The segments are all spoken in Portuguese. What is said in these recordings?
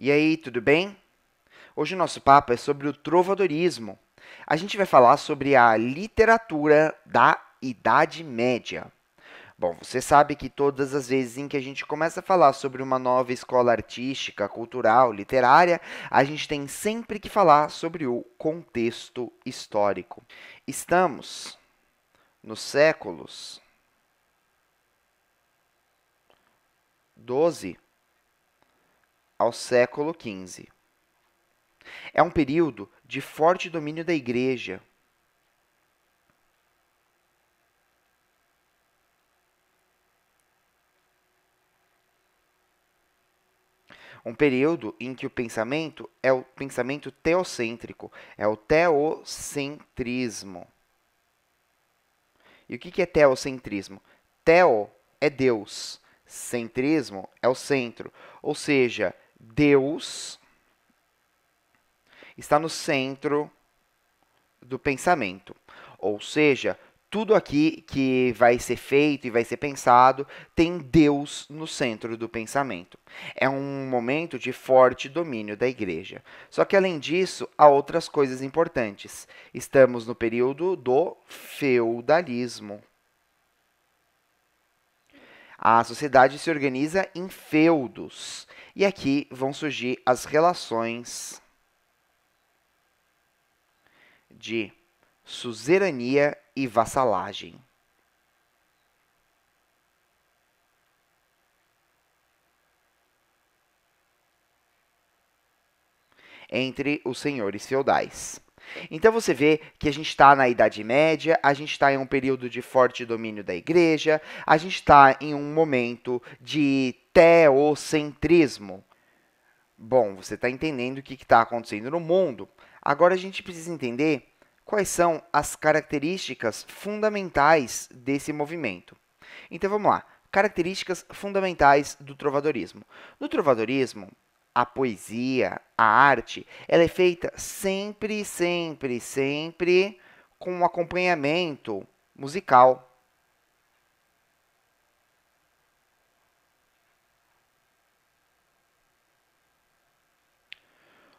E aí, tudo bem? Hoje o nosso papo é sobre o trovadorismo. A gente vai falar sobre a literatura da Idade Média. Bom, você sabe que todas as vezes em que a gente começa a falar sobre uma nova escola artística, cultural, literária, a gente tem sempre que falar sobre o contexto histórico. Estamos nos séculos 12 ao século XV. É um período de forte domínio da Igreja. Um período em que o pensamento é o pensamento teocêntrico, é o teocentrismo. E o que é teocentrismo? Teo é Deus, centrismo é o centro, ou seja, Deus está no centro do pensamento. Ou seja, tudo aqui que vai ser feito e vai ser pensado tem Deus no centro do pensamento. É um momento de forte domínio da igreja. Só que, além disso, há outras coisas importantes. Estamos no período do feudalismo. A sociedade se organiza em feudos. E aqui vão surgir as relações de suzerania e vassalagem. Entre os senhores feudais. Então você vê que a gente está na Idade Média, a gente está em um período de forte domínio da igreja, a gente está em um momento de teocentrismo. Bom, você está entendendo o que está acontecendo no mundo. Agora a gente precisa entender quais são as características fundamentais desse movimento. Então vamos lá. Características fundamentais do trovadorismo. No trovadorismo, a poesia, a arte, ela é feita sempre, sempre, sempre com um acompanhamento musical.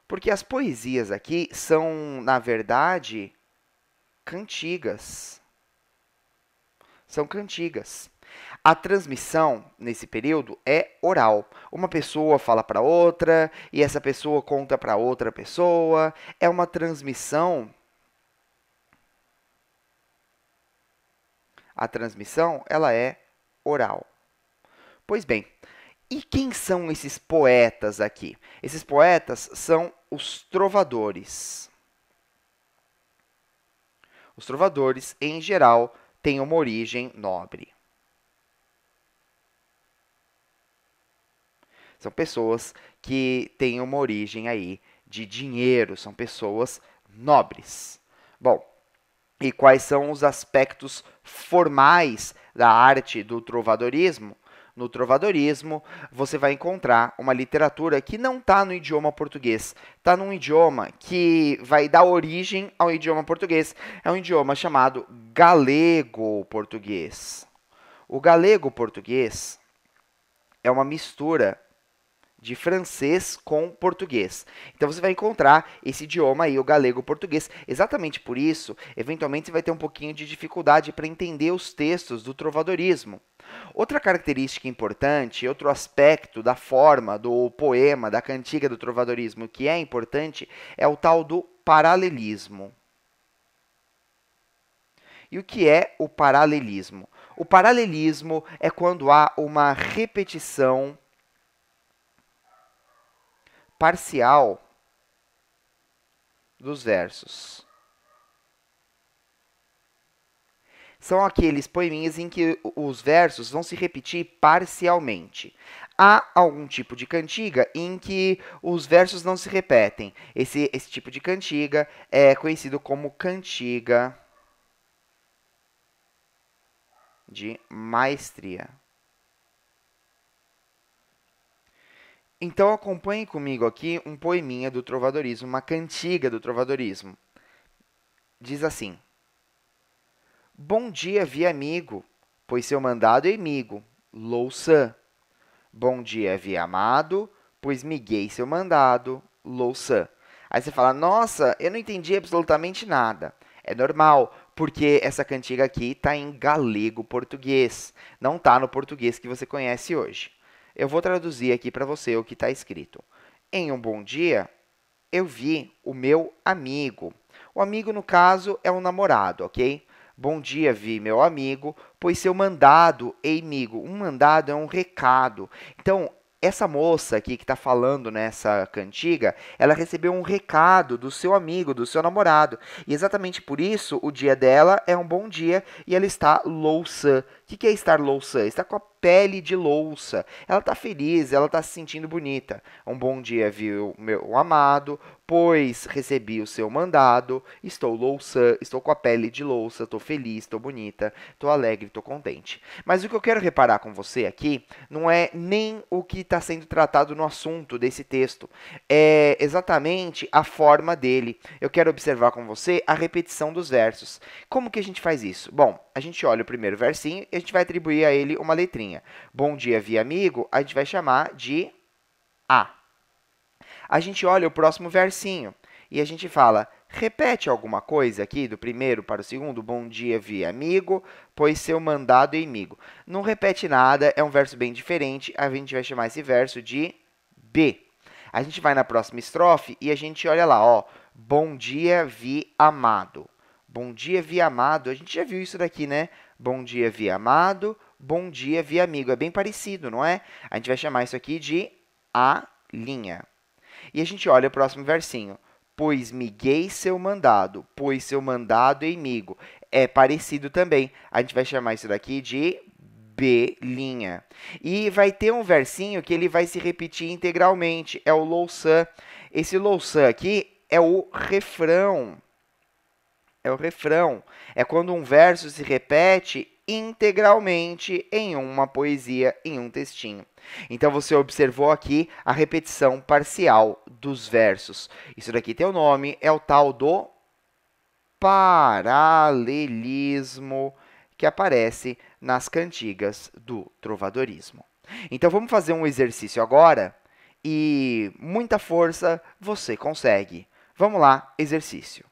Porque as poesias aqui são, na verdade, cantigas. São cantigas. A transmissão nesse período é oral. Uma pessoa fala para outra e essa pessoa conta para outra pessoa. É uma transmissão. A transmissão ela é oral. Pois bem, e quem são esses poetas aqui? Esses poetas são os trovadores. Os trovadores, em geral, têm uma origem nobre. São pessoas que têm uma origem aí de dinheiro, são pessoas nobres. Bom, e quais são os aspectos formais da arte do trovadorismo? no trovadorismo, você vai encontrar uma literatura que não está no idioma português, está num idioma que vai dar origem ao idioma português. É um idioma chamado galego-português. O galego-português é uma mistura de francês com português. Então você vai encontrar esse idioma aí, o galego-português. Exatamente por isso, eventualmente você vai ter um pouquinho de dificuldade para entender os textos do trovadorismo. Outra característica importante, outro aspecto da forma do poema, da cantiga do trovadorismo que é importante, é o tal do paralelismo. E o que é o paralelismo? O paralelismo é quando há uma repetição parcial dos versos. São aqueles poeminhas em que os versos vão se repetir parcialmente. Há algum tipo de cantiga em que os versos não se repetem. Esse, esse tipo de cantiga é conhecido como cantiga de maestria. Então acompanhe comigo aqui um poeminha do trovadorismo, uma cantiga do trovadorismo. Diz assim: Bom dia, vi amigo, pois seu mandado é amigo, louça. Bom dia, vi amado, pois miguei seu mandado, louçã. Aí você fala, nossa, eu não entendi absolutamente nada. É normal, porque essa cantiga aqui está em galego português, não está no português que você conhece hoje. Eu vou traduzir aqui para você o que está escrito. Em um bom dia, eu vi o meu amigo. O amigo, no caso, é um namorado, ok? Bom dia, vi meu amigo, pois seu mandado é amigo. Um mandado é um recado. Então, essa moça aqui que está falando nessa cantiga, ela recebeu um recado do seu amigo, do seu namorado. E exatamente por isso, o dia dela é um bom dia e ela está louça. O que é estar louça? Está com a pele de louça. Ela está feliz, ela está se sentindo bonita. Um bom dia, viu, meu amado, pois recebi o seu mandado, estou louça, estou com a pele de louça, estou feliz, estou bonita, estou alegre, estou contente. Mas o que eu quero reparar com você aqui não é nem o que está sendo tratado no assunto desse texto, é exatamente a forma dele. Eu quero observar com você a repetição dos versos. Como que a gente faz isso? Bom, a gente olha o primeiro versinho e a gente vai atribuir a ele uma letrinha. Bom dia, via amigo, a gente vai chamar de A. A gente olha o próximo versinho e a gente fala, repete alguma coisa aqui do primeiro para o segundo, bom dia, via amigo, pois seu mandado é amigo. Não repete nada, é um verso bem diferente, a gente vai chamar esse verso de B. A gente vai na próxima estrofe e a gente olha lá, ó, bom dia, vi amado. Bom dia, via amado. A gente já viu isso daqui, né? Bom dia, via amado. Bom dia, via amigo. É bem parecido, não é? A gente vai chamar isso aqui de a linha. E a gente olha o próximo versinho. Pois miguei seu mandado, pois seu mandado é amigo. É parecido também. A gente vai chamar isso daqui de B linha. E vai ter um versinho que ele vai se repetir integralmente. É o louçã. Esse louçã aqui é o refrão é o refrão. É quando um verso se repete integralmente em uma poesia, em um textinho. Então você observou aqui a repetição parcial dos versos. Isso daqui tem o nome, é o tal do paralelismo que aparece nas cantigas do trovadorismo. Então vamos fazer um exercício agora e muita força você consegue. Vamos lá, exercício.